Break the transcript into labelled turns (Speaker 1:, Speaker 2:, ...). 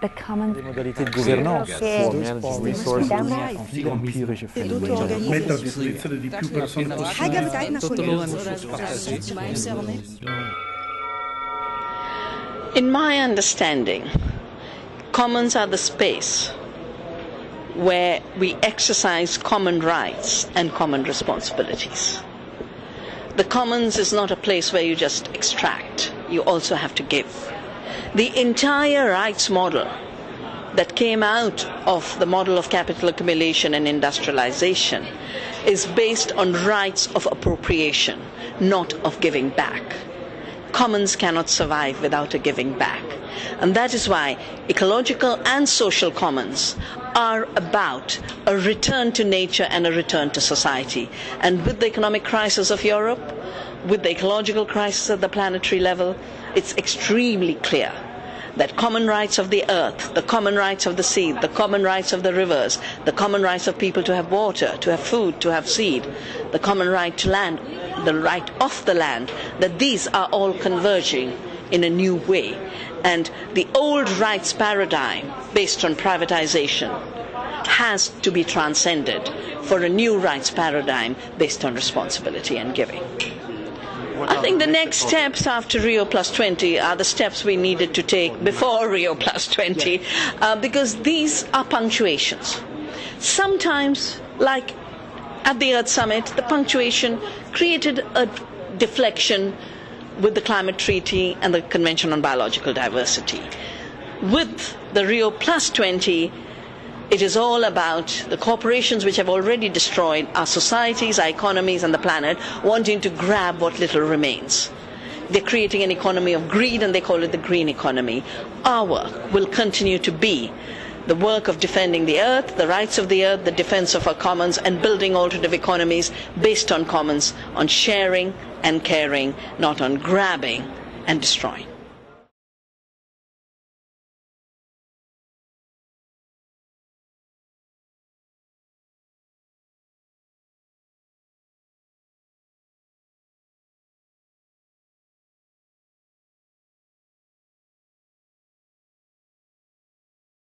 Speaker 1: the
Speaker 2: common modalités de gouvernance,
Speaker 3: In my understanding, commons are the space where we exercise common rights and common responsibilities. The commons is not a place where you just extract, you also have to give. The entire rights model that came out of the model of capital accumulation and industrialization is based on rights of appropriation, not of giving back commons cannot survive without a giving back. And that is why ecological and social commons are about a return to nature and a return to society. And with the economic crisis of Europe, with the ecological crisis at the planetary level, it's extremely clear that common rights of the earth, the common rights of the sea, the common rights of the rivers, the common rights of people to have water, to have food, to have seed, the common right to land, the right of the land, that these are all converging in a new way. And the old rights paradigm based on privatization has to be transcended for a new rights paradigm based on responsibility and giving. I think the next steps after Rio Plus 20 are the steps we needed to take before Rio Plus 20, uh, because these are punctuations. Sometimes, like at the Earth Summit, the punctuation created a deflection with the climate treaty and the Convention on Biological Diversity. With the Rio Plus 20, it is all about the corporations which have already destroyed our societies, our economies, and the planet, wanting to grab what little remains. They're creating an economy of greed and they call it the green economy. Our work will continue to be the work of defending the earth, the rights of the earth, the defense of our commons, and building alternative economies based on commons, on sharing and caring, not on grabbing and destroying.